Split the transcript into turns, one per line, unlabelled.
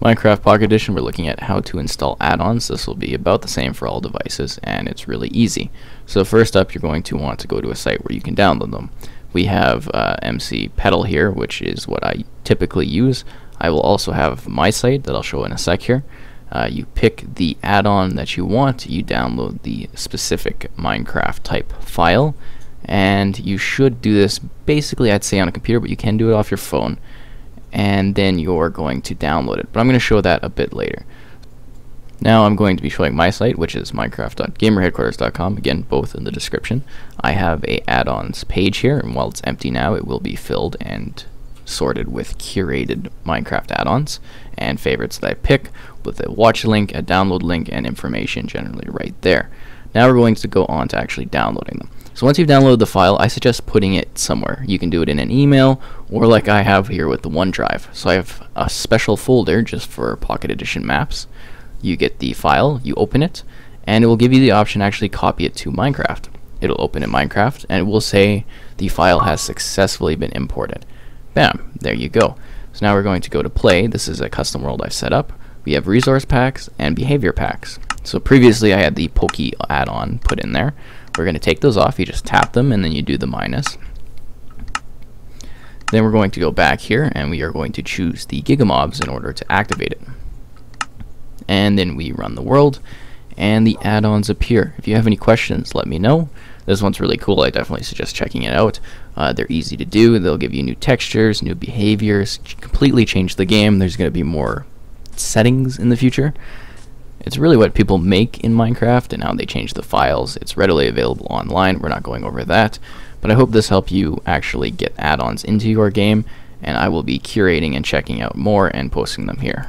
Minecraft Pocket Edition, we're looking at how to install add-ons. This will be about the same for all devices, and it's really easy. So first up, you're going to want to go to a site where you can download them. We have uh, MCPEDL here, which is what I typically use. I will also have my site that I'll show in a sec here. Uh, you pick the add-on that you want, you download the specific Minecraft type file, and you should do this basically, I'd say, on a computer, but you can do it off your phone and then you're going to download it. But I'm going to show that a bit later. Now I'm going to be showing my site, which is minecraft.gamerheadquarters.com, again, both in the description. I have a add-ons page here, and while it's empty now, it will be filled and sorted with curated Minecraft add-ons and favorites that I pick with a watch link, a download link, and information generally right there. Now we're going to go on to actually downloading them. So once you've downloaded the file, I suggest putting it somewhere. You can do it in an email, or like I have here with the OneDrive. So I have a special folder just for Pocket Edition maps. You get the file, you open it, and it will give you the option to actually copy it to Minecraft. It'll open in Minecraft, and it will say the file has successfully been imported. Bam, there you go. So now we're going to go to play. This is a custom world I've set up. We have resource packs and behavior packs. So previously I had the Pokey add-on put in there. We're going to take those off. You just tap them and then you do the minus. Then we're going to go back here and we are going to choose the Gigamobs in order to activate it. And then we run the world and the add-ons appear. If you have any questions, let me know. This one's really cool. I definitely suggest checking it out. Uh, they're easy to do. They'll give you new textures, new behaviors, completely change the game. There's going to be more settings in the future. It's really what people make in Minecraft and how they change the files. It's readily available online. We're not going over that. But I hope this helped you actually get add-ons into your game and I will be curating and checking out more and posting them here.